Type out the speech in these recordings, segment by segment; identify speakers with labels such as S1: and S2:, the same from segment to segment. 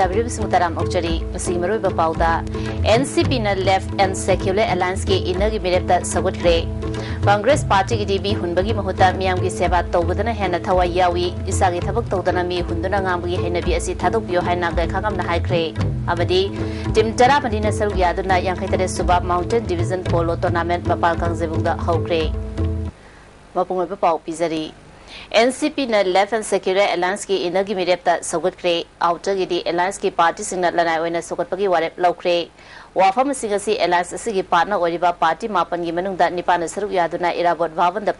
S1: ꯇꯕꯤꯔ ꯕꯤꯁꯃꯨꯇꯔꯥꯝ ꯑꯣꯛꯆꯔꯤ ꯃꯁꯤ ꯃꯔꯣꯏꯕ ꯄꯥꯎꯗ ꯑꯦꯟꯁꯤꯄꯤꯅ ꯂꯦꯐ ꯑꯦꯟ ꯁꯦꯀ꯭ꯌꯨꯂꯔ ꯑꯦꯂꯥꯏꯟꯁꯀꯤ ꯏꯟꯅꯒꯤ ꯃꯤꯔꯦꯞꯇ ꯁꯧꯒꯠꯈ꯭ꯔꯦ कांग्रेस पार्टी की मी हुनबगी महुत म्याम की सेवा तौबदना हेन थवाई यावी इसा की थबक तौदना मी हुंदुना गामगी हेनबी असि थादोपियो टीम जरा मदीना सरुग यादुना यांखैतरे माउंटेन डिवीज़न पोलो टूर्नामेंट मपाल कांगजेबुंगा हौख्रे मपुंगोय एनसीपी न लेफ़्ट एंड सेक्युलर अलायंस की इनगी मिरेप्ता सौगतख्रे आउटर गिदी अलायंस की पार्टी सिंगना लनाय ओइना सौगतपगी वारेप लौख्रे वाफम सिंगसी अलायंस सिगी पार्टनर ओरिबा पार्टी मापन की मनुंगदा निपान सरुक यादुना इराबोट भावन द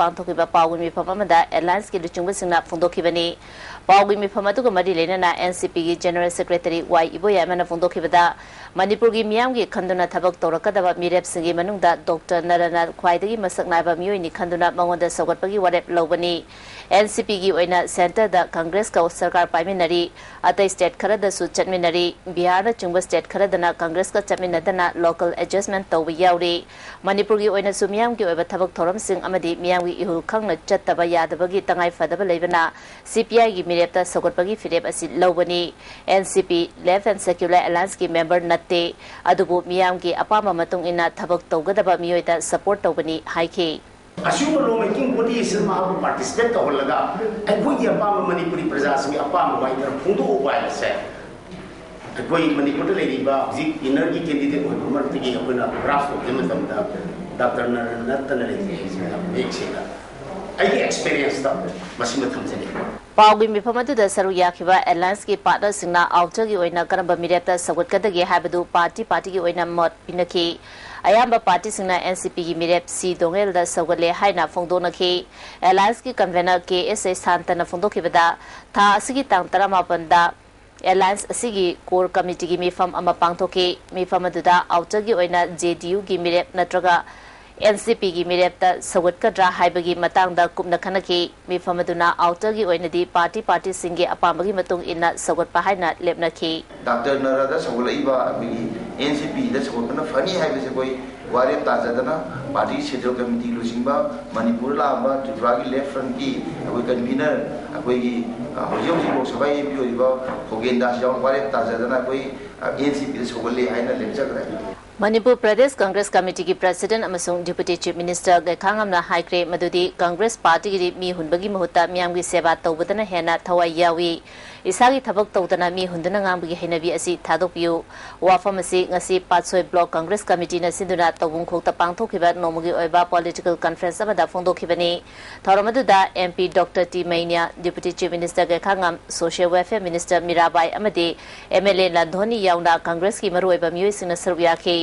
S1: पांथोकिबा पावुन मिफम अमदा अलायंस की लुचुंग सिंगना फोंदोखिबनी पावगी मिफम अदुग मरी लेना एनसीपी की जनरल सेक्रेटरी वाई इबोयामना फोंदोखिबदा मणिपुर की मियाम की खंदुना थबक तौरकदब मिरेप सिंगी मनुंगदा डॉक्टर नरना ख्वाइदगी मसक नायबा मियोइनी खंदुना मंगोंदा सौगतपगी वारेप लौबनी एनसीपी की सेंटर द कांग्रेस का सरकार पाइमिनरी अतै स्टेट खरदसु चटमिनरी बिहार चुंग स्टेट खरदना कांग्रेस का चटमिनदना लोकल एडजस्टमेंट तौब याउरी मणिपुर की सुमियाम की थबक थोरम मियाम की इहु खंगना चत्तबा यादबगी तंगाई फदब लेबना सीपीआई की ꯃꯤꯔꯦꯞꯇ ꯁꯧꯒꯠꯄꯒꯤ ꯐꯤꯔꯦꯞ ꯑꯁꯤ ꯂꯧꯕꯅꯤ ꯑꯦꯟꯁꯤꯄꯤ ꯂꯦꯐ ꯑꯦꯟ ꯁꯦꯀ꯭ꯌꯨꯂꯔ ꯑꯦꯂꯥꯏꯟꯁꯀꯤ ꯃꯦꯝꯕꯔ ꯅꯠꯇꯦ ꯑꯗꯨꯕꯨ ꯃꯤꯌꯥꯝꯒꯤ ꯑꯄꯥꯝꯕ ꯃꯇꯨꯡ ꯏꯟꯅ ꯊꯕꯛ ꯇꯧꯒꯗꯕ ꯃꯤꯑꯣꯏꯗ ꯁꯄꯣꯔꯠ ꯇꯧꯕꯅꯤ ꯍꯥꯏꯈꯤ
S2: ꯑꯁꯤꯒꯨꯝꯕ ꯂꯣ ꯃꯦꯀꯤꯡ ꯕꯣꯗꯤ ꯑꯁꯤꯗ ꯃꯍꯥꯛꯄꯨ ꯄꯥꯔꯇꯤꯁꯤꯄꯦꯠ ꯇꯧꯍꯜꯂꯒ ꯑꯩꯈꯣꯏꯒꯤ ꯑꯄꯥꯝꯕ ꯃꯅꯤꯄꯨꯔꯤ ꯄ꯭ꯔꯖꯥꯁꯤꯡꯒꯤ ꯑꯄꯥꯝꯕ ꯍꯥꯏꯗꯅ ꯐꯣꯡꯗꯣꯛꯎꯕ ꯍꯥꯏꯕꯁꯦ ꯑꯩꯈꯣꯏ ꯃꯅꯤꯄꯨꯔꯗ ꯂꯩꯔꯤꯕ ꯍꯧꯖꯤꯛ ꯏꯟꯅꯔꯒꯤ ꯀꯦꯟꯗꯤꯗꯦꯠ ꯑꯣꯏꯕ ꯃꯔꯛꯇꯒꯤ ꯑꯩꯈꯣꯏꯅ ꯒ꯭ꯔꯥꯁ ꯂꯣꯞꯀꯤ ꯃꯇꯝꯗ ꯗꯥꯛꯇꯔ ꯅꯠꯇꯅ ꯂꯩꯖꯩ ꯃꯌꯦꯛ ꯁꯦꯡꯅ ꯑꯩꯒꯤ ꯑꯦꯛꯁꯄꯤꯔꯤꯌꯦꯟꯁꯇ ꯃꯁꯤꯃ ꯊꯝꯖꯒꯦ
S1: ꯄꯥꯎꯒꯤ ꯃꯤꯐꯝ ꯑꯗꯨꯗ ꯁꯔꯨꯛ ꯌꯥꯈꯤꯕ ꯑꯦꯂꯥꯌꯟꯁꯀꯤ ꯄꯥꯔꯠꯅꯔꯁꯤꯡꯅ ꯑꯥꯎꯇꯔꯒꯤ ꯑꯣꯏꯅ ꯀꯔꯝꯕ ꯃꯤꯔꯦꯞꯇ ꯁꯧꯒꯠꯀꯗꯒꯦ ꯍꯥꯏꯕꯗꯨ ꯄꯥꯔꯇꯤ ꯄꯥꯔꯇꯤꯒꯤ ꯑꯣꯏꯅ ꯃꯣꯠ ꯄꯤꯅꯈꯤ ꯑꯌꯥꯝꯕ ꯄꯥꯔꯇꯤꯁꯤꯡꯅ ꯑꯦꯟꯁꯤꯄꯤꯒꯤ ꯃꯤꯔꯦꯞ ꯁꯤ ꯗꯣꯡꯒꯦꯜꯗ ꯁꯧꯒꯠꯂꯦ ꯍꯥꯏꯅ ꯐꯣꯡꯗꯣꯛꯅꯈꯤ ꯑꯦꯂꯥꯌꯟꯁꯀꯤ ꯀꯟꯚꯦꯅꯔ ꯀꯦ ꯑꯦꯁ ꯑꯦ ꯁꯥꯟꯇꯅ ꯐꯣꯡꯗꯣꯛꯈꯤꯕꯗ ꯊꯥ ꯑꯁꯤꯒꯤ ꯇꯥꯡ ꯇꯔꯥꯃꯥꯄꯟꯗ एलायंस असिगी कोर कमिटी की मिफम अमा पांगथोके मिफम अदुदा आउटरगी ओइना जेडीयू की मिरेप नत्रगा एनसीपी की मिरेपता सवटकद्रा हाइबगी मतंगदा कुमना खनकी मिफम अदुना आउटरगी ओइनदी पार्टी पार्टी सिंगे अपामगी मतुंग इना सवटपा हाइना लेपनकी
S3: डॉक्टर नरादा सवलइबा अबगी एनसीपी दा फनी हाइबसे कोई वारे ताजदना पार्टी शेड्यूल कमिटी लुसिंबा मणिपुर लाबा त्रिपुरा की लेफ़्ट फ्रंट की अकोई कन्वीनर की हौजी लोक सभा एमपी ओइबा होगेन दास याव वारे ताजदना कोई एनसीपी सवले हाइना
S1: मणिपुर प्रदेश कांग्रेस कमिटी की प्रेसिडेंट डिप्यूटी चीफ मिनिस्टर गैखांगमना हाइक्रे कांग्रेस पार्टी की मी हुनबगी महुता मियाम की सेवा तौबदना इसागी थबक तौदना मी हुंदनांगामगी हेनबी असि थादोपियो वाफामसि ngasi पाचोय ब्लॉक कांग्रेस कमिटी ने सिंदुना तवुंग खोक्ता पांगथोखिबा नोमगी ओयबा पॉलिटिकल कॉन्फ्रेंस अबदा फोंदोखिबनी थारोमदुदा MP doctor T Meinya deputy chief minister K खांगाम social welfare minister Mirabai अमदि एमएलए लधोनी याउना कांग्रेस की मरोयबा मियोसिन सरुयाखे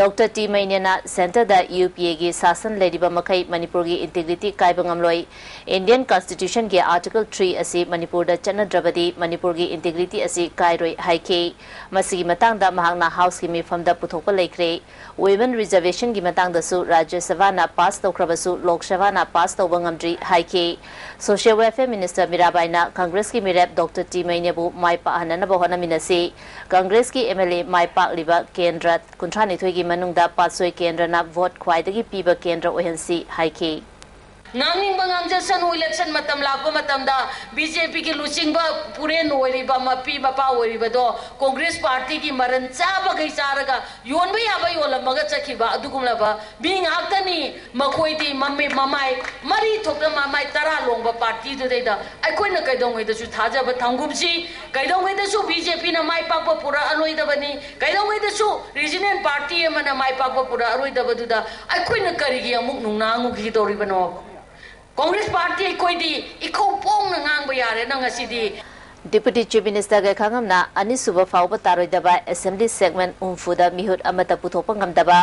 S1: डॉक्टर टी मैनिया ना सेंटर द यूपीए गी शासन लेदिबा मखै मणिपुर गी इंटीग्रिटी काइबंगम लोई इंडियन कॉन्स्टिट्यूशन गी आर्टिकल 3 असि मणिपुर द चनद्रबदी मनपुर की इंटीग्रिटी है मतदा हाउस की मीफम लेख्रे वेमें रिजर्वेशन की राज्य सभा पास तौब लोकसभा पास तब गमदी है social welfare minister Mirabai Congress की मीरब डॉक्टर टी मैनेबू मा पाब हमने कंग्रेस की एम एल ए मा पाब केंद्र कंथ्रा निथ की पासवे केंद्र ने वोट खाई पीब केंद्र ओहसी
S4: ꯉꯥꯡꯅꯤꯡꯕ ꯉꯥꯡꯖꯁꯅꯨ ꯏꯂꯦꯛꯁꯟ ꯃꯇꯝ ꯂꯥꯛꯄ ꯃꯇꯝꯗ ꯕꯤꯖꯦꯄꯤꯒꯤ ꯂꯨꯆꯤꯡꯕ ꯄꯨꯔꯦꯟ ꯑꯣꯏꯔꯤꯕ ꯃꯄꯤ ꯃꯄꯥ ꯑꯣꯏꯔꯤꯕꯗꯣ ꯀꯣꯡꯒ꯭ꯔꯦꯁ ꯄꯥꯔꯇꯤꯒꯤ ꯃꯔꯟ ꯆꯥꯕꯈꯩ ꯆꯥꯔꯒ ꯌꯣꯟꯕ ꯌꯥꯕ ꯌꯣꯜꯂꯝꯃꯒ ꯆꯠꯈꯤꯕ ꯑꯗꯨꯒꯨꯝꯂꯕ ꯃꯤ ꯉꯥꯛꯇꯅꯤ ꯃꯈꯣꯏꯗꯤ ꯃꯃꯥꯏ ꯃꯔꯤ ꯊꯣꯛꯅ ꯃꯃꯥꯏ ꯇꯔꯥ ꯂꯣꯡꯕ ꯄꯥꯔꯇꯤꯗꯨꯗꯩꯗ ꯑꯩꯈꯣꯏꯅ ꯀꯩꯗꯧꯉꯩꯗꯁꯨ ꯊꯥꯖꯕ ꯊꯝꯒꯨꯝꯁꯤ ꯀꯩꯗꯧꯉꯩꯗꯁꯨ ꯕꯤꯖꯦꯄꯤꯅ ꯃꯥꯏ ꯄꯥꯛꯄ ꯄꯨꯔꯛꯑꯔꯣꯏꯗꯕꯅꯤ ꯀꯩꯗꯧꯉꯩꯗꯁꯨ ꯔꯤꯖꯅꯦꯜ ꯄꯥꯔꯇꯤ ꯑꯃꯅ ꯃꯥꯏ ꯄꯥꯛꯄ ꯄꯨꯔꯛꯑꯔꯣꯏꯗꯕꯗꯨꯗ ꯑꯩꯈꯣꯏꯅ ꯀꯔꯤꯒꯤ ꯑꯃꯨꯛ ꯅꯨꯡꯅꯥꯡꯉꯨꯈꯤꯗꯧꯔꯤꯕꯅꯣ कांग्रेस पार्टी अखोदी इखौ Pong ngang yare na ngasidi
S1: Deputy Chief Minister ga khangamna ani suba fawba taroidaba assembly segment umfuda mihut amata puthokpa ngamdaba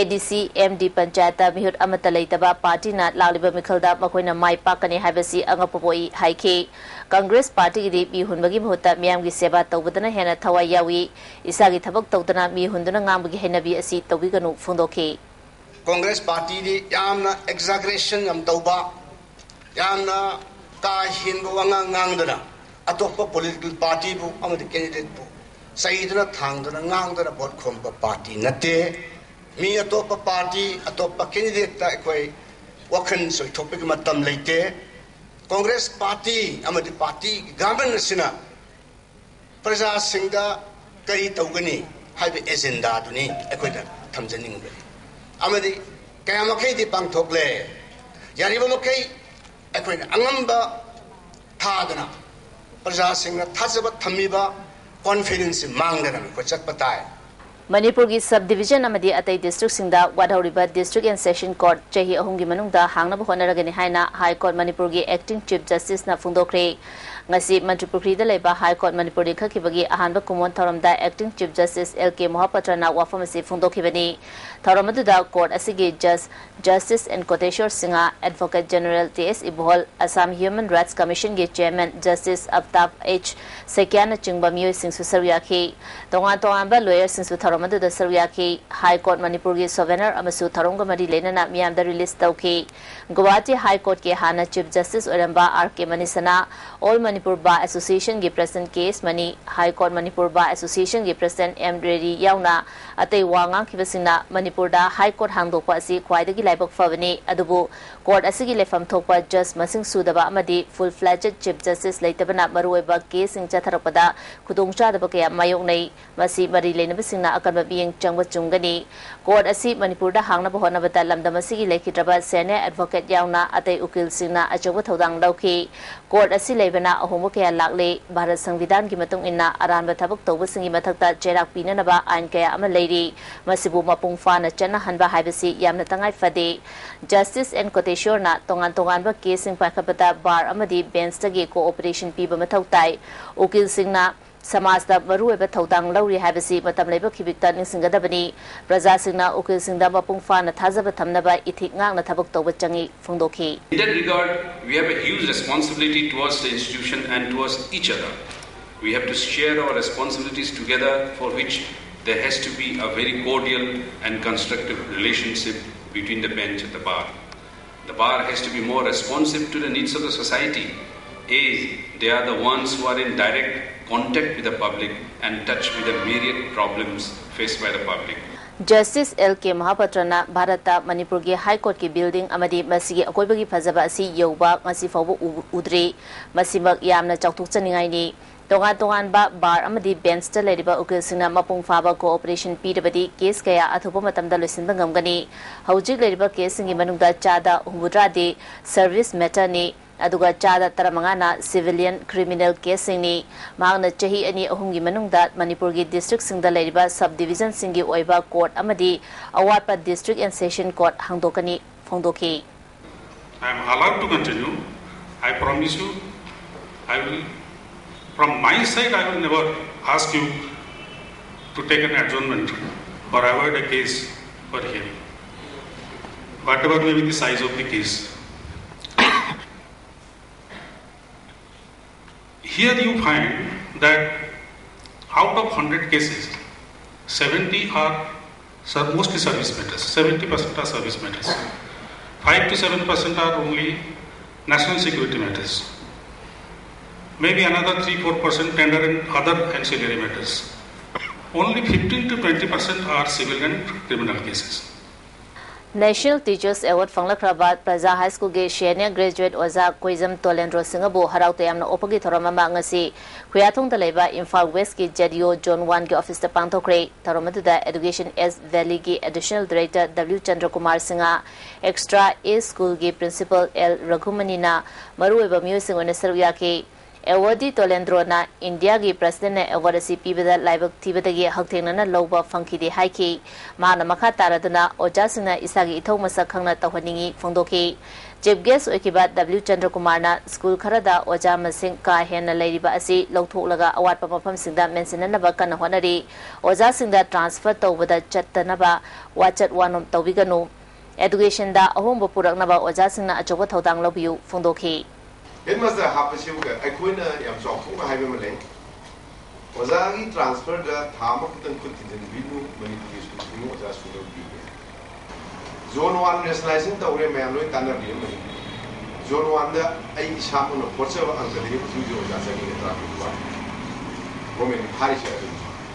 S1: ADC MD panchayata mihut amata leitaba party na laliba mikhalda makoina mai pakani habasi angapopoi haike Congress party gi bi hunbagi bhota miyam gi seba tawbadana hena thawai yawi isagi thabak tawdana mi hunduna ngambagi henabi asi tawbiganu phundoke
S5: Congress party di yamna exaggeration am tawba yang na tahin bu wanga ngang dana. Atau apa political party bu amat candidate bu. Saya itu na thang dana ngang dana buat kompa party. Nate mi atau apa party atau apa candidate tak ikhui wakhan soi topik matam leite. Congress party amat party gaman sina Praja Singh kari tau gani hai be agenda duni ikhui dah thamjening
S1: gue amat kaya makai di pang thople Yari bawa makai अखोन अगम थादना प्रजा थाजब थमीब confidence मांगना चप ताए मणिपुर की sub division अमदी अतई district सिंदा वादौरीब and session court चही अहम की मनुंग दा हाई कोर्ट मणिपुर की एक्टिंग चीफ जस्टिस ना मणिपुर हाईकोर्ट मणिपुर की अहम कमोन थोम acting chief justice L K Mahapatra वाफम से फोदीबी कोर्ट की जस justice N Koteshwar Singh advocate general T S इबोल Assam human rights commission की चेयरमैन जस्टिस अफ्ताब एच सेकियान चिंब मोयर तोान तोब लोयर थोम सरुखी हाईकोर्ट मनपुर की सोवेनर थोम मरी लेना मैम रिलीज़ तौकी गुवाहाटी हाईकोर्ट के हाँ chief justice R K मनीसना all मनी mani बार एसोसिएशन के president case money high court Manipur bar association के प्रेसिडेंट एम रेडी याउना अतै वांगा खिबसिना मणिपुर हाई कोर्ट हांगदोकपा असि ख्वाइदगी लाइबक ꯀꯣꯔꯠ ꯑꯁꯤꯒꯤ ꯂꯩꯐꯝ ꯊꯣꯛꯄ ꯖꯁ ꯃꯁꯤꯡ ꯁꯨꯗꯕ ꯑꯃꯗꯤ ꯐꯨꯜ ꯐ꯭ꯂꯦꯖꯦꯠ ꯆꯤꯞ ꯖꯁꯇꯤꯁ ꯂꯩꯇꯕꯅ ꯃꯔꯨꯑꯣꯏꯕ ꯀꯦꯁꯁꯤꯡ ꯆꯠꯊꯔꯛꯄꯗ ꯈꯨꯗꯣꯡꯆꯥꯗꯕ ꯀꯌꯥ ꯃꯥꯌꯣꯛꯅꯩ ꯃꯁꯤ ꯃꯔꯤ ꯂꯩꯅꯕꯁꯤꯡꯅ ꯑꯀꯟꯕ ꯃꯤꯠꯌꯦꯡ ꯆꯪꯕ ꯆꯨꯝꯒꯅꯤ ꯀꯣꯔꯠ ꯑꯁꯤ ꯃꯅꯤꯄꯨꯔꯗ ꯍꯥꯡꯅꯕ ꯍꯣꯠꯅꯕꯗ ꯂꯝꯗꯝ ꯑꯁꯤꯒꯤ ꯂꯩꯈꯤꯗ꯭ꯔꯕ ꯁꯦꯅꯤꯌꯔ ꯑꯦꯗꯚꯣꯀꯦꯠ ꯌꯥꯎꯅ ꯑꯇꯩ ꯎꯀꯤꯜꯁꯤꯡꯅ ꯑꯆꯧꯕ ꯊꯧꯗꯥꯡ ꯂꯧꯈꯤ ꯀꯣꯔꯠ ꯑꯁꯤ ꯂꯩꯕꯅ ꯑꯍꯣꯡꯕ ꯀꯌꯥ ꯂꯥꯛꯂꯤ ꯚꯥꯔꯠ ꯁꯪꯕꯤꯙꯥꯟꯒꯤ ꯃꯇꯨꯡ ꯏꯟꯅ ꯑꯔꯥꯟꯕ ꯊꯕꯛ ꯇꯧꯕꯁꯤꯡꯒꯤ ꯃꯊꯛꯇ ꯆꯩꯔꯥꯛ ꯄꯤꯅꯅꯕ ꯑꯥꯏꯟ ꯀꯌꯥ ꯑꯃ ꯂꯩꯔꯤ ꯃꯁꯤꯕꯨ ꯃꯄꯨꯡ ꯐꯥꯅ ꯆꯠꯅꯍꯟꯕ ꯍꯥꯏꯕꯁꯤ ꯌꯥꯝꯅ ꯇꯉꯥꯏ ꯐꯗꯦ ꯖꯁꯇꯤꯁ ꯑꯦꯟ ꯀꯣꯇꯦ ꯀꯣꯇꯦꯁꯣꯔꯅ ꯇꯣꯉꯥꯟ ꯇꯣꯉꯥꯟꯕ ꯀꯦꯁꯁꯤꯡ ꯄꯥꯏꯈꯠꯄꯗ ꯕꯥꯔ ꯑꯃꯗꯤ ꯕꯦꯟꯁꯇꯒꯤ ꯀꯣꯑꯣꯄꯔꯦꯁꯟ ꯄꯤꯕ ꯃꯊꯧ ꯇꯥꯏ ꯎꯀꯤꯜꯁꯤꯡꯅ समाजदा मरुएब थौदांग लौरी हाबसी मतम लेब खिबिकता निसिंगदबनी प्रजासिंगना उकिलसिंगदा मपुंग फाना थाजब थमनबा इथिक ngang थबक तौब चंगी फुंदोखी
S6: In that regard, we have a huge responsibility towards the institution and towards each other. We have to share our responsibilities together for which there has to be a very cordial and constructive relationship between the bench and the bar. The bar has to be more responsive to the needs of the society as they are the ones who are in direct contact with the public and touch with the myriad problems faced by the public.
S1: Justice L K Mahapatrana Bharata Manipur ki High Court ki building amadi masigi akoibagi phajaba asi yoba ngasi fawbo udre masimak yamna chautuk chaningai ni तोान तोान bar bencher उकलना मपू फाब cooperation पीरबी case क्या अथुबी case चाद हूंद्रादे सर्विस मेटरने अगर चाद तरम सिविलियन क्रिमीनल केस अनी अहम की मनपुर की दिस्ट्रिक
S7: सब डिविजन कोर्ट अवाप दिस्ट्रिक एंड सेशन कोर्ट हादनी फोदी from my side i will never ask you to take an adjournment or avoid a case for hearing whatever may be the size of the case Here you find that out of 100 cases, 70 are mostly service matters, 70% are service matters. 5 to 7% are only national security matters. Maybe another 3 4% tender and other ancillary matters. Only 15 to 20% are civil and criminal cases.
S1: National Teachers Award fanglakhraba Praja High School ge senior graduate oza Koizam Tolendro Singabu harau tayamna opagi thorama ma ngasi Khuyathong da leiba Imphal West ki JDO Zone 1 ge office ta pangthokre thorama da Education S Valley ge additional director W Chandra Kumar Singha extra A school ge principal L Raghumani na maru eba music ona saruya ke awardee टोलेंड्रोना India की president ने award असी पीबदा लाइबक थीबदगी हकथेंगना लौबा माना मखा तारदना ओजासिंगना इसागी इथौ मसक खंगना तहनिंगी फोंदोखी chief guest W Chandra Kumar ना स्कूल खरदा ओजा मसिंग का हेन लेरिबा असी लौथोकलगा अवाटपा मफम सिंगदा मेंशननबा कन होनरी ओजा सिंगदा ट्रांसफ़र तौबदा चत्तनबा वाचत वानोम तौबिगनु एजुकेशन दा Het was de hapensjeuke. Ik kon de jamsoftje,
S8: maar hij wil me link. Was er die transfer de tamak dan kunt in de bidu, maar niet die is goed genoeg, dat is goed op die weer. Zo'n one resnijzen, dat we mij aan nooit aan de. Zo'n one de ei schapen op portse, want de leer is nu zo, dat ze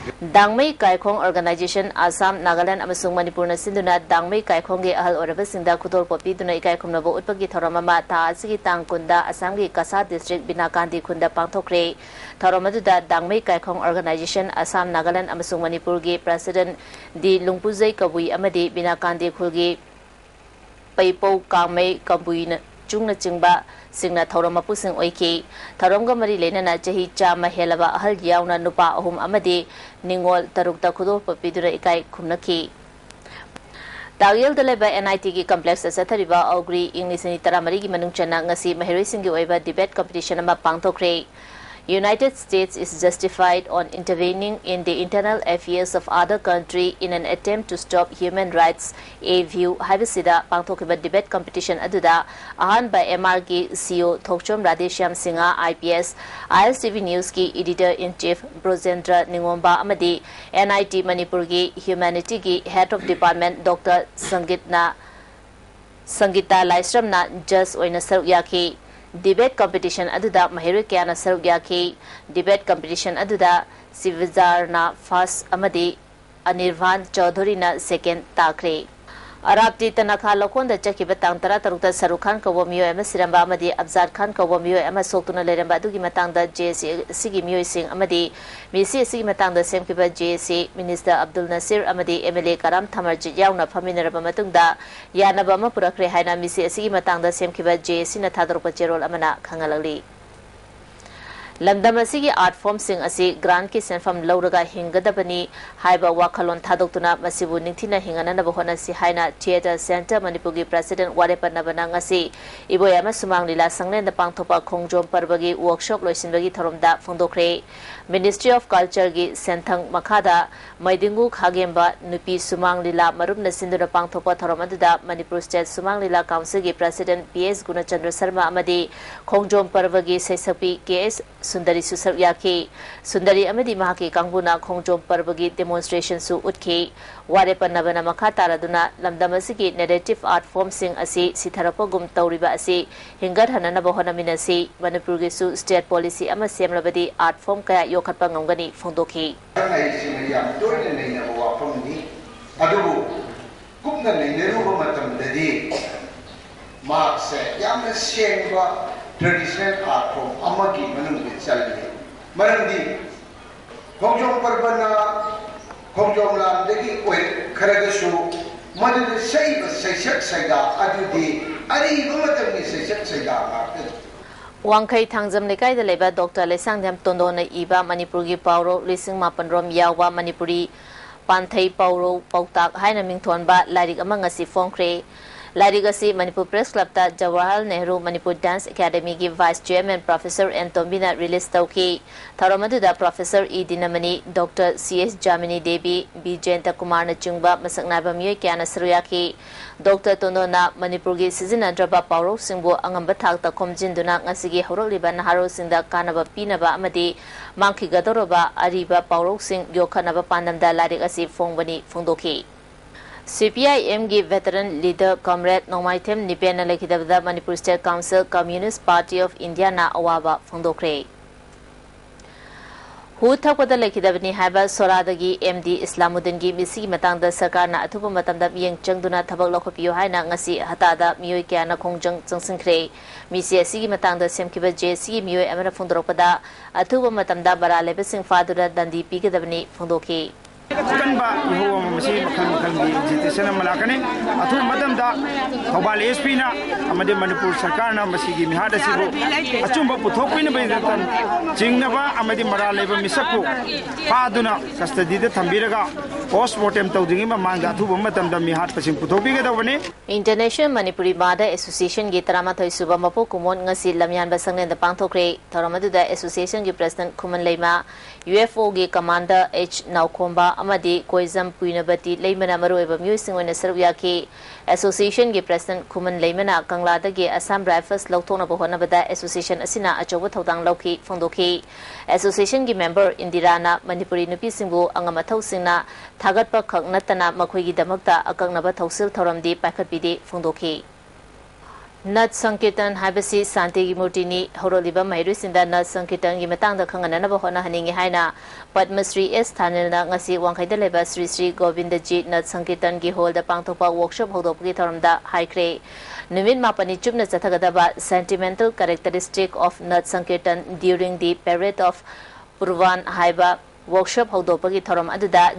S8: आई इसामनो पोचबा अंक दे बुजु जो ओजा सगी traffic वा गोमेन Faris
S1: Dangmei Kaikhong Organization Assam Nagaland amasung Manipur na sinduna Dangmei Kaikhong ge ahal oraba singda kudol popi duna ikai khumna bo utpagi thorama ma ta asigi tang kunda Assam ge Kasa district Binakandi khunda pangthokre thorama du da Dangmei Kaikhong Organization Assam Nagaland amasung Manipur ge president di Lungpuzai Kabui amadi Binakandi khulgi Paipo Kamei Kabui na chungna chingba singna thorom apu sing oiki thorom ga mari lena na chehi cha mahela ba ahal yauna nupa ahum amadi ningol taruk ta khudo papidura ikai khumna ki Tagyal dale ba NIT ki complex sa thari ba ogri English ni taramari gi manung chana ngasi maheri sing gi oiba debate competition ma pangthokre United States is justified on intervening in the internal affairs of other country in an attempt to stop human rights. A view haivasida pangthokiba debate competition aduda ahan by MRG CEO Thokchom Radhesham Singha IPS ISTV news ki editor in chief Brozendra Ningomba amadi NIT Manipur ki humanity ki head of department Dr Sangitna Sangita Laisram na just oina saruk yakhi Sangita Laisram na just oina saruk yaki debate competition aduda mahiru kyana saruk ꯑꯔꯥꯞꯇꯤ ꯇꯅꯈꯥ ꯂꯧꯈꯣꯟꯗ ꯆꯠꯈꯤꯕ ꯇꯥꯡ ꯇꯔꯥ ꯇꯔꯨꯛꯇ ꯁꯔꯨꯛ ꯈꯥꯟ ꯀꯧꯕ ꯃꯤꯑꯣꯏ ꯑꯃ ꯁꯤꯔꯝꯕ ꯑꯃꯗꯤ ꯑꯕꯖꯥꯔ ꯈꯥꯟ ꯀꯧꯕ ꯃꯤꯑꯣꯏ ꯑꯃ ꯁꯣꯛꯇꯨꯅ ꯂꯩꯔꯝꯕ ꯑꯗꯨꯒꯤ ꯃꯇꯥꯡꯗ ꯖꯦ ꯑꯁꯤꯒꯤ ꯃꯤꯑꯣꯏꯁꯤꯡ ꯑꯃꯗꯤ ꯃꯤꯁꯤ ꯑꯁꯤꯒꯤ ꯃꯇꯥꯡꯗ ꯁꯦꯝꯈꯤꯕ ꯖꯦ ꯃꯤꯅꯤꯁꯇꯔ ꯑꯕꯗꯨꯜ ꯅꯁꯤꯔ ꯑꯃꯗꯤ ꯑꯦꯝ ꯑꯦꯜ ꯑꯦ ꯀꯔꯥꯝ ꯊꯃꯔꯖꯤꯠ ꯌꯥꯎꯅ ꯐꯝꯃꯤꯟꯅꯔꯕ ꯃꯇꯨꯡꯗ ꯌꯥꯅꯕ ꯑꯃ ꯄꯨꯔꯛꯈ꯭ꯔꯦ ꯍꯥꯏꯅ ꯃꯤꯁꯤ ꯑꯁꯤꯒꯤ ꯃꯇꯥꯡꯗ ꯁꯦꯝꯈꯤꯕ ꯖꯦ ꯑꯁꯤꯅ ꯊꯥꯗꯣꯔꯛꯄ ꯆꯦꯔꯣꯜ ꯑꯃꯅ ꯈꯪꯍꯜꯂꯛꯂꯤ ꯂꯝꯗꯝ ꯑꯁꯤꯒꯤ ꯑꯥꯔꯠ ꯐꯣꯔꯝꯁꯤꯡ ꯑꯁꯤ ꯒ꯭ꯔꯥꯟꯠꯀꯤ ꯁꯦꯟꯐꯝ ꯂꯧꯔꯒ ꯍꯤꯡꯒꯗꯕꯅꯤ ꯍꯥꯏꯕ ꯋꯥꯈꯜꯂꯣꯟ ꯊꯥꯗꯣꯛꯇꯨꯅ ꯃꯁꯤꯕꯨ ꯅꯤꯡꯊꯤꯅ ꯍꯤꯡꯍꯟꯅꯕ ꯍꯣꯠꯅꯁꯤ ꯍꯥꯏꯅ ꯊꯤꯌꯦꯇꯔ ꯁꯦꯟꯇꯔ ꯃꯅꯤꯄꯨꯔꯒꯤ ꯄ꯭ꯔꯁꯤꯗꯦꯟꯠ ꯋꯥꯔꯦꯄꯟꯅꯕꯅ ꯉꯁꯤ ꯏꯕꯣꯏ ꯑꯃ ꯁꯨꯃꯥꯡ ꯂꯤꯂꯥ ꯁꯪꯂꯦꯟꯗ ꯄꯥꯡꯊꯣꯛꯄ ꯈꯣꯡꯖꯣꯝ ꯄꯔꯕꯒꯤ ꯋꯥꯔꯛꯁꯣꯞ ꯂꯣꯏꯁꯤꯟꯕꯒꯤ ꯊꯧꯔꯝꯗ ꯐꯣꯡꯗꯣꯛꯈ꯭ꯔꯦ ꯃꯤꯅꯤꯁꯇ꯭ꯔꯤ ꯑꯣꯐ ꯀꯜꯆꯔꯒꯤ ꯁꯦꯟꯊꯪ ꯃꯈꯥꯗ मैदू खागेब नुपी सुमांग लीला मरुमना सिंधुना पांगथोपा थोरम अदुदा स्टेट सुमांग लीला काउंसिल की president P S Gunachandra Sharma अमदी पर्व की सैसपी के एस सुंदरी सुसर याखी सुंदरी कंगूना महा पर्व की डेमोन्स्ट्रेशन सु उठखी वारे पन्नबना मखा की नेरेटिव आर्ट फॉर्म सिंग असि सिथरपगुम तौरिबा असि हिंगर की स्टेट पॉलिसी अमा आर्ट फॉर्म क्या योखत पंगमगनी
S9: फोंदोखी ꯇꯣꯏꯅ ꯅꯩꯅꯕ ꯋꯥꯐꯝꯅꯤ ꯑꯗꯨꯕꯨ ꯀꯨꯞꯅ ꯅꯩꯅꯔꯨꯕ ꯃꯇꯝꯗꯗꯤ ꯃꯍꯥꯛꯁꯦ ꯌꯥꯝꯅ ꯁꯦꯡꯕ ꯇ꯭ꯔꯦꯗꯤꯁꯅꯦꯜ ꯑꯥꯔꯠ ꯐꯣꯔꯝ ꯑꯃꯒꯤ ꯃꯅꯨꯡꯗ ꯆꯜꯂꯤ ꯃꯔꯝꯗꯤ ꯈꯣꯡꯖꯣꯝ ꯄꯔꯕꯅ ꯈꯣꯡꯖꯣꯝ ꯂꯥꯟꯗꯒꯤ ꯑꯣꯏꯈ꯭ꯔꯒꯁꯨ ꯃꯗꯨꯗ ꯁꯛꯏꯕ ꯁꯩꯁꯛ ꯁꯩꯗꯥ ꯑꯗꯨꯗꯤ ꯑꯔꯤꯕ ꯃꯇꯝꯒꯤ ꯁꯩꯁꯛ ꯁꯩꯗꯥ ꯉꯥꯛꯇꯅꯤ
S1: Wangkai Thangzam Lekai de Leba Dr. Lesangdam Tondona Iba Manipuri Pauro Lising Mapanrom Yawa Manipuri Panthai Pauro Pautak Haina Mingthon Ba Larik Amanga Si Phongkre ngasi फोंख्रे लारिक असि मणिपुर प्रेस क्लब ता जवाहरलाल नेहरू मणिपुर डांस एकेडमी की वाइस चेयरमैन प्रोफेसर एन तोम्बिना release तौकी थरोमदुदा professor E Dinamani doctor C S Jamini Devi B Jayanta Kumar न चिंगबा मसकनाबा मियोय क्याना सरुयाकी doctor तोनोना मणिपुर की सिजनद्रबा पाउरो सिंबो अंगंबा थाकता खोमजिनदुना ngasi gi horogliba naharo singda kanaba pinaba amadi. Fongdoki CPIM की veteran leader लेखिदबदा Manipur state council communist party of India ना अवाबा फोंदोखरे हु सोरादगी एमडी इस्लामुद्दीन की मिसी मतंग सरकार ना अथुब मतंदा मियंग चंगदुना थबक लखपियो हाइना ngasi हतादा मियोय क्या ना खोंजंग चंगसिंखरे मिसी असी मतंग सेमखिब जेसी मियोय अमरा फोंदोरपदा अथुब मतंदा बरा लेबसिंग फादुरा दंदी पीगदबनी फोंदोखी
S10: ꯀꯟꯕ ꯏꯍꯧ ꯑꯃ ꯃꯁꯤ ꯃꯈꯜ ꯃꯈꯜꯒꯤ ꯑꯦꯖꯤꯇꯦꯁꯟ ꯑꯃ ꯂꯥꯛꯀꯅꯤ ꯑꯊꯨꯕ ꯃꯇꯝꯗ ꯊꯧꯕꯥꯜ ꯑꯦꯁ ꯄꯤꯅ ꯑꯃꯗꯤ ꯃꯅꯤꯄꯨꯔ ꯁꯔꯀꯥꯔꯅ ꯃꯁꯤꯒꯤ ꯃꯤꯍꯥꯠ ꯑꯁꯤꯕꯨ ꯑꯆꯨꯝꯕ ꯄꯨꯊꯣꯛꯄꯤꯅꯕꯒꯤꯗꯃꯛꯇ ꯆꯤꯡꯅꯕ ꯑꯃꯗꯤ ꯃꯔꯥꯜ ꯂꯩꯕ ꯃꯤꯁꯛꯄꯨ ꯐꯥꯗꯨꯅ ꯀꯁꯇꯗꯤꯗ ꯊꯝꯕꯤꯔꯒ ꯄꯣꯁ ꯃꯣꯔꯇꯦꯝ ꯇꯧꯗ꯭ꯔꯤꯉꯩ ꯃꯃꯥꯡꯗ ꯑꯊꯨꯕ ꯃꯇꯝꯗ ꯃꯤꯍꯥꯠꯄꯁꯤꯡ ꯄꯨꯊꯣꯛꯄꯤꯒꯗꯧꯕꯅꯤ
S1: इंटरनेशनल मणिपुरी मादा एसोसिएशन की तरामाथोई सुबह मपो कुमोन ngasi lamyanba sangnenda pangthokre thoram aduda association की president खुमन लेमा UFO की commander H Naukhomba amadi koizam puinabati leimana maroiba myoising oina saruk yaki association gi president khuman leimana kangla da gi assam rifles lauthona ꯑꯃꯗꯤ ꯀꯣꯏꯖꯝ ꯄꯨꯏꯅꯕꯇꯤ ꯂꯩꯃꯅ ꯃꯔꯨꯑꯣꯏꯕ ꯃꯤꯑꯣꯏꯁꯤꯡ ꯁꯔꯨꯛ ꯌꯥꯈꯤ ꯑꯦꯁꯣꯁꯤꯌꯦꯁꯟꯒꯤ ꯄ꯭ꯔꯁꯤꯗꯦꯟ ꯈꯨꯃꯟ ꯂꯩꯃꯅ ꯀꯪꯂꯥꯗꯒꯤ ꯑꯁꯥꯝ ꯔꯥꯏꯐꯜꯁ ꯂꯧꯊꯣꯛꯅꯕ ꯍꯣꯠꯅꯕꯗ ꯑꯦꯁꯣꯁꯤꯌꯦꯁꯟ ꯑꯁꯤꯅ ꯑꯆꯧꯕ ꯊꯧꯗꯥꯡ ꯂꯧꯈꯤ ꯐꯣꯡꯗꯣꯛꯈꯤ ꯑꯦꯁꯣꯁꯤꯌꯦꯁꯟꯒꯤ ꯃꯦꯝꯕꯔ ꯏꯟꯗꯤꯔꯥꯅ ꯃꯅꯤꯄꯨꯔꯤ ꯅꯨꯄꯤꯁꯤꯡꯕꯨ ꯑꯉꯝ ꯑꯊꯧꯁꯤꯡꯅ ꯊꯥꯒꯠꯄꯈꯛ ꯅꯠꯇꯅ ꯃꯈꯣꯏꯒꯤꯗꯃꯛꯇ ꯑꯀꯛꯅꯕ ꯊꯧꯁꯤꯜ ꯊꯧꯔꯝꯗꯤ ꯄꯥꯏꯈꯠꯄꯤꯗꯦ ꯐꯣꯡꯗꯣꯛꯈꯤ नट संकीर्तन है शांति की मूर्ति हौरली मयूरी नट संकीर्तन की मांग मतलब खंगनब है पद्मश्री एस थानेल श्री श्री गोविंद जी नट संकीर्तन की हॉल पाथोप वर्कशॉप होदोप्रे मापन चुप चथगदब sentimental characteristic of Nata Sankirtana during the parade of पुर्वान है वर्कशॉप होदोप की थोम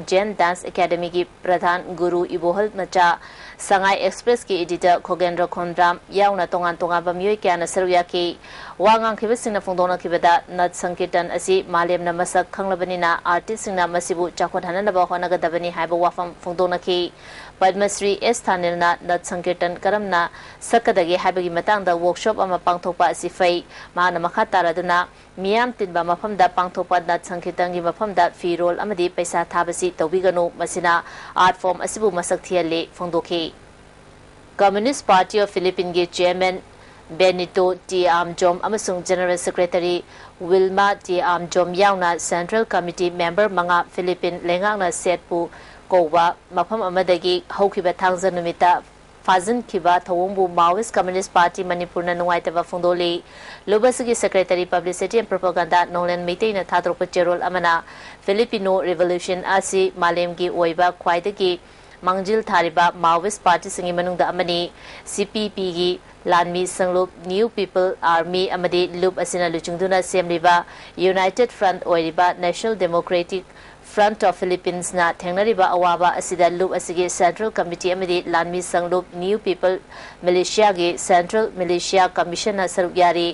S1: जेन डांस एकेडमी की प्रधान गुरु इबोहल मचा Sangai Express ki editor Khogendra Khondram yauna tongan tonga bamyoi kyana seruya ki wangang khibe singna fungdona khibeda nat sankirtan asi malem na masak khanglabani na artist singna masibu chakwa thana na ba hona ga dabani haiba wafam fungdona ki Padmashri S थानिलना Nat Sankirtan करमना सकदगे हाइबगी मतंगदा workshop अमा पांगथोपा असि फै माना मखा तारादुना मियाम तिनबा मफमदा पांगथोपा नत संकीर्तनगी मफमदा फिरोल अमदी पैसा थाबसी तौबिगनु art form असिबु मसक थियले फोंदोखे कम्युनिस्ट पार्टी ऑफ़ फिलीपीन के चेयरमैन टी आमजोम अमसुंग जनरल सेक्रेटरी विल्मा याउना सेंट्रल कमिटी मेंबर मंगा फिलीपीन लेंगांगना सेटपु कौवा मफम अमदगी हौखिबा थांगजा नुमिता फाजन खिबा थवंगबु माओइस्ट कम्युनिस्ट पार्टी मणिपुर न नुवाइतबा फोंदोली लुबसगी सेक्रेटरी पब्लिसिटी एंड प्रोपेगेंडा नोलेन मेटेन थाद्रोप चेरोल फिलिपिनो रिवोल्यूशन मालेमगी ओइबा ख्वाइदगी मांगजिल थारिबा माओइस्ट पार्टी सिंगी मनुंगदा अमनी सीपीपी गी लानमी संगलुप न्यू पीपल आर्मी अमदी लुप असिना लुचुंगदुना सेमलिबा united front front of Philippines ना थेंगनरिबा अवाबा असिदा लुप असिगे सेंट्रल कमिटी लानमी न्यू पीपल मलेशिया गे सेंट्रल मलेशिया कमीशन ना सरुक यारी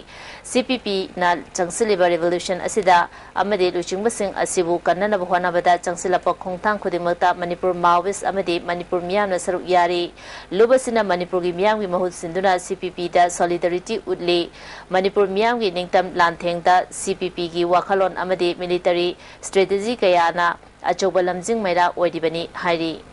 S1: सीपीपी ना चंगसिलिबा रिवोल्यूशन असिदा अमदी लुचिंगबसिंग असिबु कन्ननब होनाबदा चंगसिलप खोंथांग खुदिमता मणिपुर माओविस्ट अमदी मणिपुर मियाम सरुक यारी लुबसिना मणिपुर गी मियाम गी महूत सिंदुना सीपीपी दा सॉलिडरिटी उडली मणिपुर मियाम गी निंगतम लांथेंगदा सीपीपी गी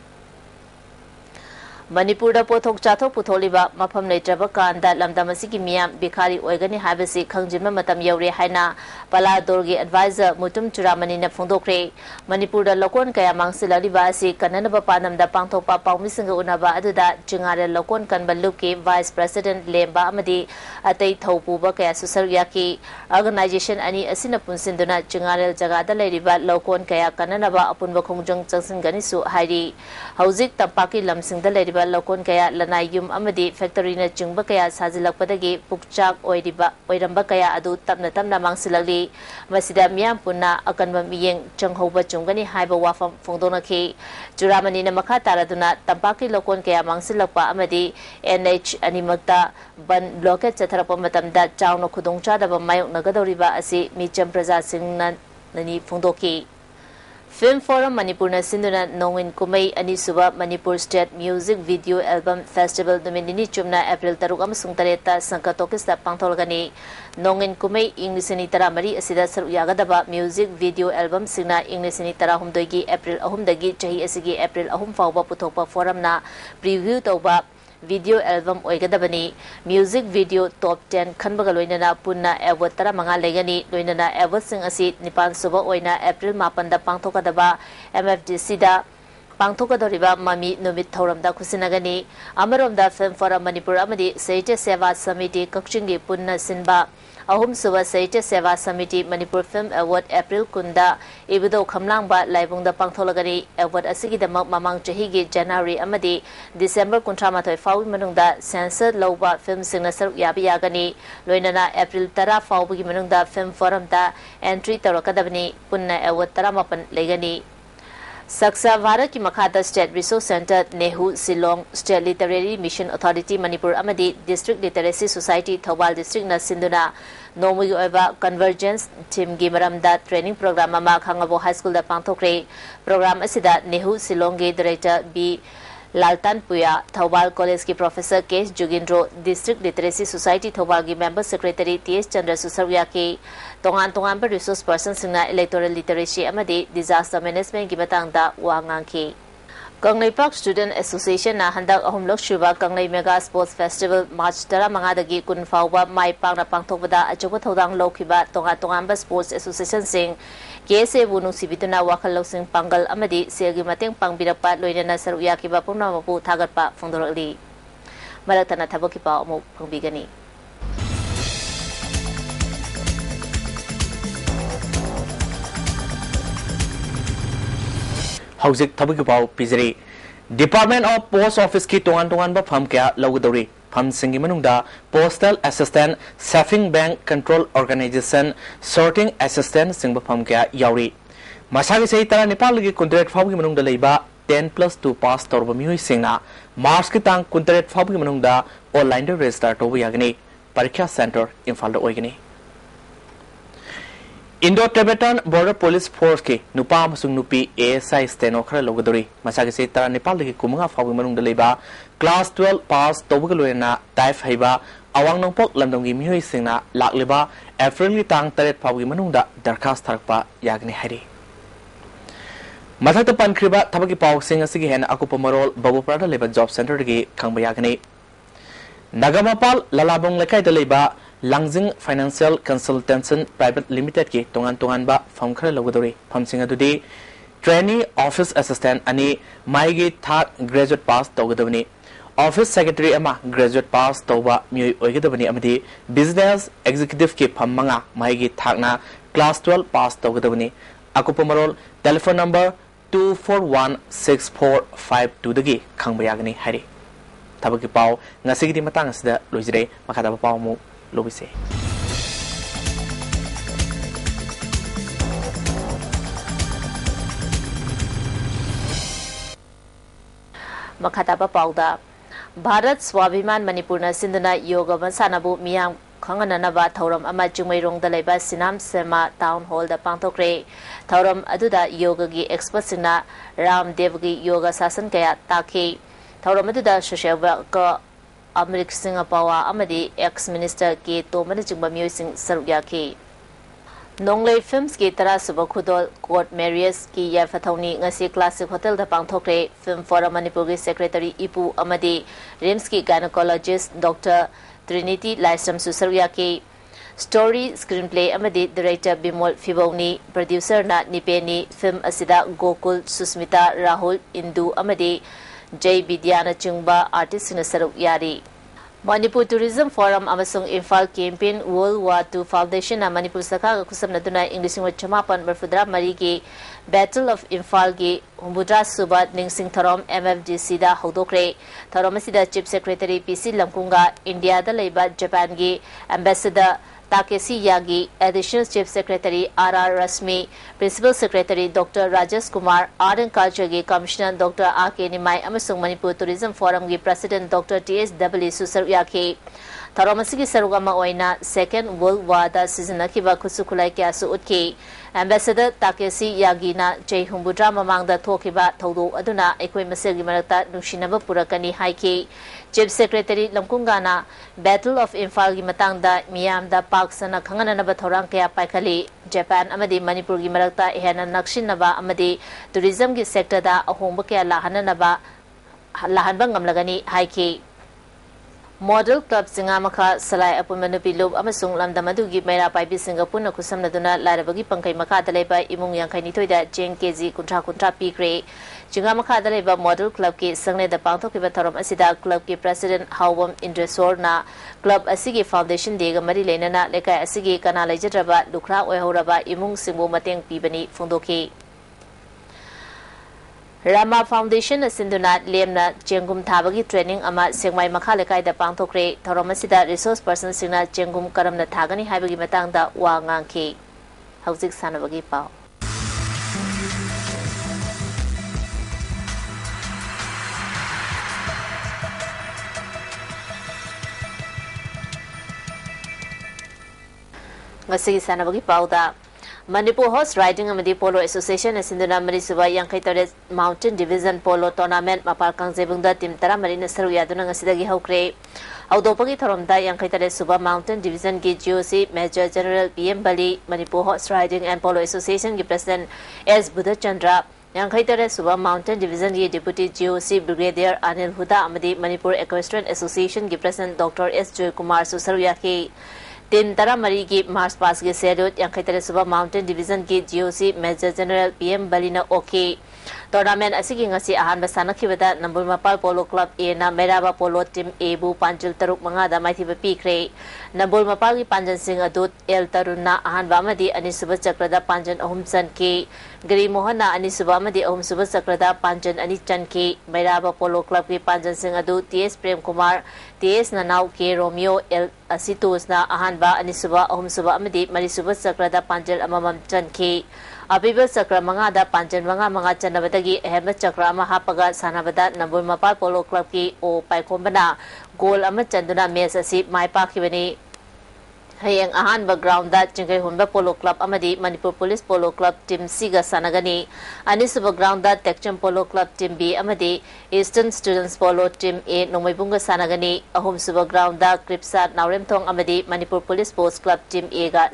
S1: असिगी मियाम बिखारी ओइगनी हाबसी खंजिम मतम यौरे हाइना पलादोरगी एडवाइजर मुतुम चुरामनी फोंदोखरे मणिपुर लोकोन कया मांगसिललिबा असि कननब पानमदा पांथोपा उनबा अदुदा चिंगारे लोकोन कनबलु के वाइस प्रेसिडेंट लेम्बा अमदी अतै थौपुबा कया सुसर याकी ऑर्गेनाइजेशन अनि असिन पुनसिंदुना चिंगारे जगादा लेरिबा लोकोन ꯑꯣꯏꯕ ꯂꯧꯀꯣꯟ ꯀꯌꯥ ꯂꯅꯥꯏ ꯌꯨꯝ ꯑꯃꯗꯤ ꯐꯦꯛꯇꯔꯤꯅ ꯆꯤꯡꯕ ꯀꯌꯥ ꯁꯥꯖꯤꯜꯂꯛꯄꯗꯒꯤ ꯄꯨꯛꯆꯥꯛ ꯑꯣꯏꯔꯤꯕ ꯑꯣꯏꯔꯝꯕ ꯀꯌꯥ ꯑꯗꯨ ꯇꯞꯅ ꯇꯞꯅ ꯃꯥꯡꯁꯤꯜꯂꯛꯂꯤ ꯃꯁꯤꯗ ꯃꯤꯌꯥꯝ ꯄꯨꯟꯅ ꯑꯀꯟꯕ ꯃꯤꯠꯌꯦꯡ ꯆꯪꯍꯧꯕ ꯆꯨꯝꯒꯅꯤ ꯍꯥꯏꯕ ꯋꯥꯐꯝ ꯐꯣꯡꯗꯣꯛꯅꯈꯤ ꯆꯨꯔꯥꯃꯅꯤꯅ ꯃꯈꯥ ꯇꯥꯔꯗꯨꯅ ꯇꯝꯄꯥꯛꯀꯤ ꯂꯧꯀꯣꯟ ꯀꯌꯥ ꯃꯥꯡꯁꯤꯜꯂꯛꯄ ꯑꯃꯗꯤ ꯑꯦꯟ ꯑꯩꯆ ꯑꯅꯤꯃꯛꯇ ꯕꯟ ꯕ꯭ꯂꯣꯀꯦꯠ ꯆꯠꯊꯔꯛꯄ ꯃꯇꯝꯗ ꯆꯥꯎꯅ ꯈꯨꯗꯣꯡꯆꯥꯗꯕ ꯃꯥꯌꯣꯛꯅꯒꯗꯧꯔꯤꯕ ꯑꯁꯤ ꯃꯤꯆꯝ ꯄ꯭ꯔꯖꯥꯁꯤꯡꯅ ꯅꯤ ꯐꯣꯡꯗꯣꯛꯈꯤ फ़िल्म फोरम मणिपुर सिंधुना नोंगिन कुमई अनीसुबा Manipur state music video album festival नुमिनिनी चुमना अप्रैल तरुक अमसुंग तरेता संकटोकिसता पांथोलगनी नोंगिन कुमई इंग्लिसनी तरा मरी सरुक म्यूज़िक वीडियो एल्बम सिंगना इंग्लिसनी तरा हुमदोगी अप्रैल अहुमदगी चही असिगी अप्रैल अहुम फाउबा पुथोकपा फोरमना प्रीव्यू तौबा ꯚꯤꯗꯤꯑꯣ ꯑꯦꯜꯕꯝ ꯑꯣꯏꯒꯗꯕꯅꯤ ꯃ꯭ꯌꯨꯖꯤꯛ ꯚꯤꯗꯤꯑꯣ ꯇꯣꯞ ꯇꯦꯟ ꯈꯟꯕꯒ ꯂꯣꯏꯅꯅ ꯄꯨꯟꯅ ꯑꯦꯋꯥꯔꯗ ꯇꯔꯥꯃꯉꯥ ꯂꯩꯒꯅꯤ ꯂꯣꯏꯅꯅ ꯑꯦꯋꯥꯔꯗꯁꯤꯡ ꯑꯁꯤ ꯅꯤꯄꯥꯟ ꯁꯨꯕ ꯑꯣꯏꯅ ꯑꯦꯄ꯭ꯔꯤꯜ ꯃꯥꯄꯟꯗ ꯄꯥꯡꯊꯣꯛꯀꯗꯕ ꯑꯦꯝ ꯑꯦꯐ ꯗꯤ ꯁꯤꯗ ꯄꯥꯡꯊꯣꯛꯀꯗꯧꯔꯤꯕ ꯃꯃꯤ ꯅꯨꯃꯤꯠ ꯊꯧꯔꯝꯗ ꯈꯨꯠꯁꯤꯟꯅꯒꯅꯤ ꯑꯃꯔꯣꯝꯗ ꯐꯤꯜꯝ ꯐꯣꯔꯝ ꯃꯅꯤꯄꯨꯔ ꯑꯃꯗꯤ ꯁꯥꯍꯤꯇ꯭ꯌ ꯁꯦꯕꯥ ꯁꯃꯤꯇꯤ ꯀꯛꯆꯤꯡꯒꯤ ꯄꯨꯟꯅ ꯁꯤꯟꯕ अहम सुब Sahitya Seva Samiti Manipur film award April कुंदा इबुदो खमलांगबा लाइबुंगदा पांथोलगनी अवार्ड असिगिदमक ममांग चहिगी जनवरी दिसंबर फाउगी मनुंगदा सेंसर लौबा फ़िल्म सिंगना सरुक याबी यागनी लोइनना अप्रैल फ़िल्म फोरम एंट्री तौरकदबनी पुन्ना अवार्ड तरा मापन लेगनी सक्सा भारत की state resource centre Nehru Shillong state literary mission authority Manipur अमदी district literacy society Thoubal district न सिंधुना नोमुगी ओइबा कन्वर्जेंस टीम की मरमदा ट्रेनिंग प्रोग्राम खांगबो स्कूल दा पांथोक्रे प्रोग्राम लालतान पुया, थौबाल कॉलेज के professor K Jugindro district literacy society Thoubal की member secretary T S Chandra सुसरविया के। तोान तोान resource person electoral literacy disaster management की मतंगदा वा कंगलेपाक स्टूडेंट एसोसिएशन हंदक अहमलक Kanglei mega sports festival March तरा मंगादगी कुन फाउबा माई पाकना पांगथोकबदा अचौब थौदांग लौखिबा तोंगा तोंगांबा स्पोर्ट्स एसोसिएशन ꯀꯦꯁꯦ ꯕꯨꯅꯨ ꯁꯤꯕꯤꯗꯨꯅ ꯋꯥꯈꯜ ꯂꯧꯁꯤꯡ ꯄꯥꯡꯒꯜ ꯑꯃꯗꯤ ꯁꯦꯜꯒꯤ ꯃꯇꯦꯡ ꯄꯥꯡꯕꯤꯔꯛꯄ ꯂꯣꯏꯅꯅ ꯁꯔꯨꯛ ꯌꯥꯈꯤꯕ ꯄꯨꯝꯅꯃꯛꯄꯨ ꯊꯥꯒꯠꯄ ꯐꯣꯡꯗꯣꯔꯛꯂꯤ ꯃꯔꯛꯇꯅ ꯊꯕꯛꯀꯤ ꯄꯥꯎ ꯑꯃꯨꯛ ꯐꯪꯕꯤꯒꯅꯤ
S11: ꯍꯧꯖꯤꯛ ꯊꯕꯛꯀꯤ ꯄꯥꯎ ꯄꯤꯖꯔꯤ ꯗꯤꯄꯥꯔꯠꯃꯦꯟ ꯑꯣꯐ ꯄꯣꯁ ꯑꯣꯐꯤꯁꯀꯤ ꯇꯣꯉꯥꯟ ꯇꯣꯉꯥꯟꯕ ꯐꯝ ꯀꯌꯥ ꯂꯧꯒꯗꯧꯔꯤ ꯐꯝꯁꯤꯡꯒꯤ ꯃꯅꯨꯡꯗ postal assistant ꯁꯦꯐꯤꯡ bank control organisation sorting assistant ꯆꯤꯡꯕ ꯐꯝ ꯀꯌꯥ ꯌꯥꯎꯔꯤ ꯃꯁꯥꯒꯤ ꯆꯍꯤ ꯇꯔꯥꯅꯤꯄꯥꯜꯒꯤ ꯀꯨꯟꯇꯔꯦꯠ ꯐꯥꯎꯕꯒꯤ ꯃꯅꯨꯡꯗ ꯂꯩꯕ टेन प्लस टू पास तौर मियोना मार्च की तांग कुंतरेट फाउगी मनुंगदा ऑनलाइन रजिस्टर तौब यागनी परीक्षा centre Imphal ओइगनी Indo Tibetan border police force की नुपा अमसुंग नुपी एएसआई स्टेनो खरा लोगदोरी मसागे से तरा नेपाल दगी कुमंगा फाउगी मनुंगदा लेबा क्लास 12 पास लोयना टाइप हैबा अवांग नंगपोक लमदोंगी मिहोई सिंगना लाकलेबा अप्रैल की तांग तरेट फाउगी मनुंगदा दरखास्त थरकपा यागनी हरी थबकी पाउसिंग असिगी हेन अकुप मरोल बबुपरादा लेबा जॉब सेंटर दगी खंगबा यागनी नगमपाल ललाबोंग लेकाइदा लेबा फाइनेंशियल कंसल्टेंसन प्राइवेट लिमिटेड की तोंगान तोंगानबा फम खरा लगदोरी फमसिंग ट्रेनी ऑफ़िस असिस्टेंट अनि माइगी थाक ग्रेजुएट पास तौगदबनी ऑफ़िस सेक्रेटरी ग्रेजुएट पास तौबा अमदी बिज़नेस एग्जीक्यूटिव की फम मंगा माइगी थाकना क्लास 12 पास तौगदबनी अकुप मरोल टेलीफोन नंबर 2416452 दगी खंगबा यागनी हरी थबकी पाव ngasi matang asida loijre makada paw mu
S1: makata Bharat Swabhiman Manipur सिंधना योग मसानबु मियाम खंगननबा थौरम अमा सिनाम सेमा टाउन हॉल दा पांथोक्रे। योग की एक्सपर्ट सिंगना रामदेव की योग शासन कया ताखी थौरम सोशल वर्क अमरिक सिंह पावा एक्स मिनिस्टर के तोमन चिंबा मियोय सरुक नोंगले फिल्म्स की तरह सुबह खुदोल कोर्ट मेरियस की याफथौनी ngasi क्लासिक होटल दा पांथोक्रे फ़िल्म फोरम मणिपुर की सेक्रेटरी इपू अमदी रिम्स की गायनोकोलॉजिस्ट डॉक्टर ट्रिनिटी लाइसम सुसरुया के स्टोरी स्क्रीन प्ले अमदी डायरेक्टर बिमोल फिबौनी प्रोड्यूसर ना निपेनी फ़िल्म असिदा गोकुल सुस्मिता राहुल इंदु अमदी जय विद्याना चिंबा आर्टिस्ट न सरुक यारी Manipur tourism forum अमसुंग Imphal campaign world war two foundation Manipur सरकार खुसमनदुना इंग्लिश चमापन मरफुद्रा मरी के बैटल के हुमुद्रा सुबा दा हौदोक्रे थरोम chief secretary PC Lamkunga India दा लेबा जापान के ambassador Takeshi Yagi additional chief secretary R R Rashmi principal secretary doctor Rajesh Kumar art and culture के commissioner doctor R K Nimai Manipur tourism forum की T S W सुसर याखे थौरम second world war सिजनखिब खुसु खुलाई क्या उठी एम्बेसडर ताकेसी यागीना थौदो अदुना अखोई मसेगी मरक्ता नुसिनब पुरकनी हाइकी chief secretary लमकुंगाना battle of Imphal की मतंगदा मियामदा पाक सना खंगननब थौरांग कया पाइखली जापान अमदी मणिपुर की मरक्ता हेना टूरिज़्म की सेक्टर दा अहोंब कया लाहनबा haiki model club singa makha salai apumenu pilop amasung lamda madugi mera pai bi singa punna kusamna duna larabagi pangkai makha dalai ba imung yang khai ni thoida jeng kg kuntra kuntra pi gre jinga makha dalai ba model club ke sangne da pang thok ba tharom asida club ke president hawam indresor na club asigi foundation de ga mari lena na lekai asigi kana lejatra ba lukra oe horaba imung singbo mateng pi bani phungdoke Rama foundation असिंदुना लेमना चेंगुम थाबगी training अमा सेंगमाई मखा लेकायदा पांथोक्रे थरम असिदा resource person सिंगना चेंगुम करमना थागनी हाइबगी मतंगदा वा ngang हौजिक सानबगी pav ngasi sanabagi pauda Manipur Horse Riding amadi Polo Association asinduna mari suba yangkai tore Mountain Division Polo Tournament mapal kangjebungda tim tara mari na saru yaduna ngasidagi haukre Audopagi tharomda yangkai tore suba Mountain Division ki GOC Major General PM Bali Manipur Horse Riding and Polo Association ki President S Buddha Chandra यंखई तरह सुबह mountain division की deputy GOC brigadier Anil Huda अमदी Manipur equestrian association की president doctor S Jayakumar सुसरुया के तीन तरह मरी की मार्च पास के सेड्यूट यांखई तरह सुबह माउंटेन डिवीज़न की GOC major general PM बलिना okay. Tournament asigi ngasi ahan ba sanakhibada number mapal polo club a na meraba polo team a bu panjil taruk manga da maithi ba pikre number mapal gi panjan singh adut el taruna ahan ba madi ani suba chakrada panjan ahum chan ke gari mohana ani suba madi ahum suba chakrada panjan ani chan ke meraba polo club gi panjan singh adu ts prem kumar ts nanau ke romeo el asitus na ahan ba ani suba ahum suba madi mari chakrada panjal amamam chan ke अबीब चक्र मंगा पांचन मंगा मंगा अमा हापगा सानबदा number मपाल पोलो क्लब की ओ पाइकोबना गोल अमा चंदुना मैच असि माय पाखिबनी हयेंग अहानब ग्राउंड दा चिंगै polo club Manipur police polo club team सिगा सानगनी ग्राउंड दा टेक्चम polo club team B eastern students polo team A नोमैबुंगा सानगनी अहुमसुब ग्राउंड क्रिप्सा नावरेमथोंग Manipur police post club team A गा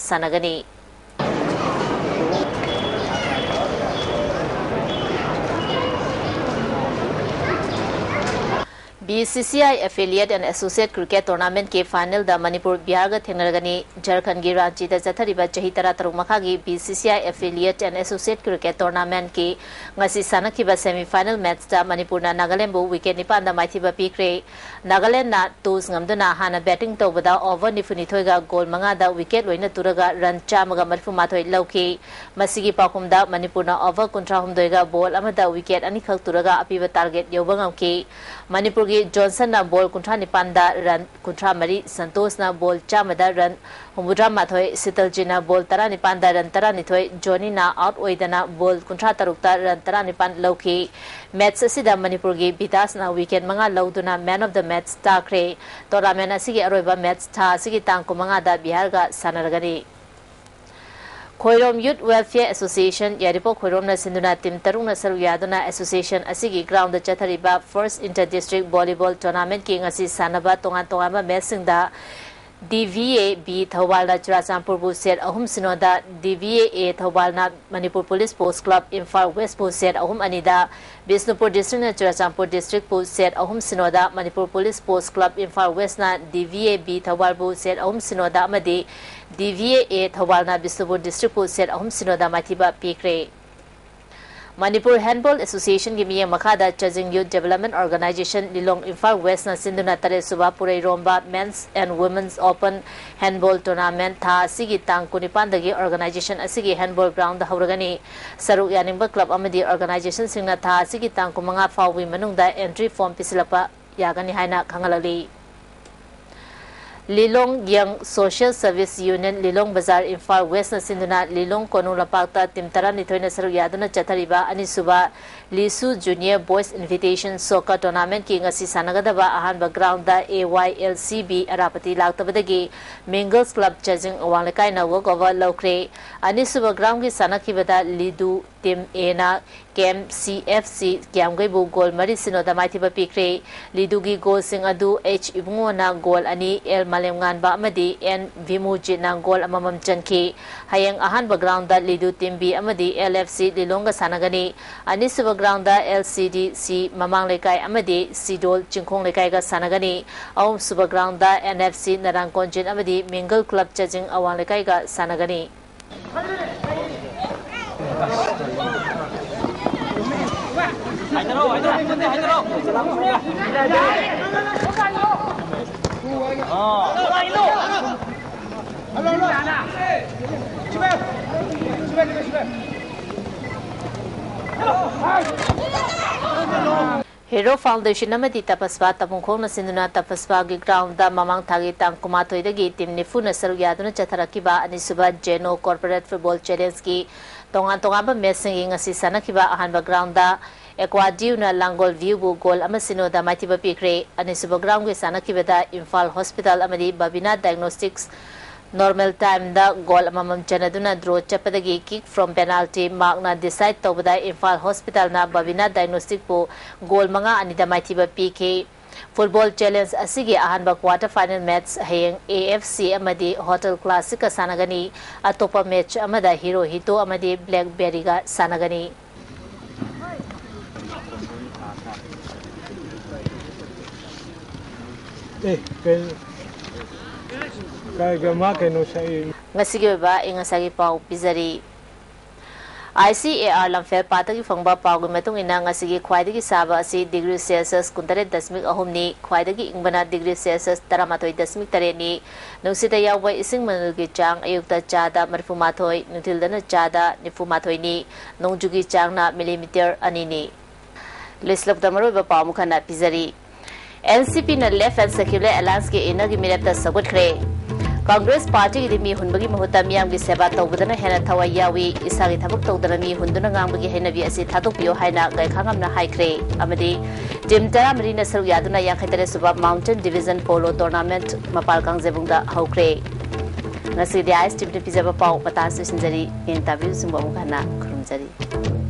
S1: BCCI affiliate and associate cricket tournament के final Manipur Bihar ठेगरगनी झारखंड की रांची चतरीब चही तरह तरह मखा की BCCI affiliate and associate cricket tournament के सनखीब semi final match Manipur Nagaland wicket निपान माथिब पीख्रे नागालैंड टूसम हाँ बैटिंग तब ओवर निफुनी गोल मंगाद विकेट लोन तुर रन चाम मरीफुमाथी पाखुम मनपुर ओवर कुंथ्राहद बोल विकेट अनीख तुर अब target यौब Manipur gi johnson na ball kuntra nipan da run kuntra mari santosh na ball chamada run humudra mathoi sitalji na ball tara nipan da run tara nithoi johnny na out oidana ball kuntra tarukta run tara nipan lauki match asida manipur gi bidas na weekend manga lauduna man of the match takre tournament asigi aroiba match tha asigi tang ko manga da bihar ga sanargani खोरम youth welfare association यारिपो खोरम न सिंधुना team तरुंग न सरु यादुना DVA B Thawal na Churachandpur bu set ahum sinoda DVA A Thawal na Manipur Police Post Club Imphal West bu set ahum anida Bisnupur District na Churachandpur District bu set ahum sinoda Manipur Police Post Club Imphal West na DVA B Thawal bu set ahum sinoda amadi DVA A Thawal na Bisnupur District bu set ahum sinoda mathiba pikre Manipur Handball Association की मियं मखादा चजिंग youth development organisation Lilong Imphal west न सिंधुना तरे सुबा पुरे रोम्बा men's and women's open handball tournament था तांग कुनिपान ऑर्गेनाइजेशन असिगी हैंडबॉल ग्राउंड हौरगनी सरुक यानिंग क्लब ऑर्गेनाइजेशन सिंगना था तांग कुमंगा फावी मनुंगदा entry Lilong Young Social Service Union Lilong Bazar Imphal West na sinduna Lilong Konung Lapakta Timtara nithoy na saru yaduna chathariba ani Junior Boys Invitation Soccer Tournament ki ngasi sanagadaba ahanba ground da AYLCB arapati lagtabadagi Mingles Club Chajing awanglekai na walk over lokre ani suba ground ki sanakibada Lidu Team A na KM CFC Kiamgai bu goal mari sinoda maithiba pikre Lidu gi goal sing adu H ibungo na goal ani El malem ngan ba amadi N Vimuji na goal amamam chanki hayang ahanba ground da Lidu Team B ground da lcd c mamang lekai amadi sidol chingkhong le kai ga sanagani aum super ground da nfc narang konjin amadi mingle club chajing awang lekai ga sanagani Hello. Come on. Come on, come on, come on. Hero foundation तपस्वा तमुखों सिंधुना तपस्वा की ground ममंग था तंगमाथो तीम निफुन सरु यादव चथर अनीसुब जेनो corporate football challenge की तोान तोब मैच सनखिब अहब ग्राउंड एक्वाजीवन लंगोल व्यू गोल सिनो माइब पीख्रे अनीसुब ग्राउंड की सनखिब इम्फा hospital Babina diagnostics normal time da goal amamam chanaduna draw chapadagi kick from penalty mark na decide tobada Imphal Hospital na Babina Diagnostic po goal mga anida maitiba PK football challenge asigi ahanba quarter final match hayeng AFC amadi Hotel Classic ka sanagani atopa match amada Hero Hito amadi Blackberry ga sanagani
S12: Eh, kay kay gama kay no sa
S1: ngasigi ba ingasagi pau pizari ICAR lamfel patagi fangba pawgi matung ina ngasigi khwaidagi saba asi degree celsius kuntare dasmik ahum ahumni khwaidagi ingbana degree celsius taramatoi dasmik tare ni nungsida yawba ising manugi chang ayukta chada marfumathoi nuthildana chada nifumathoi ni nongjugi changna millimeter ani ni lislok damaro ba pawmukhana pizari NCP na left and secular alliance ke inagi mirapta sagut khre Congress party की मी हुनबगी महुता मियाम की सेवा तौबदना हेना थवा यावी इसागी थबक तौदना मी हुंदुना गांगबगी हेनबी असि थादोपियो हाइना गायखांगमना हाइख्रे अमदि team तरा मरीना सरु यादुना यांखैतरे सुबा माउंटेन डिवीज़न पोलो टूर्नामेंट मपाल कांगजेबुंगा हौख्रे ngasi di ice tv pijaba pau pata su sinjari in sumbo khana khurumjari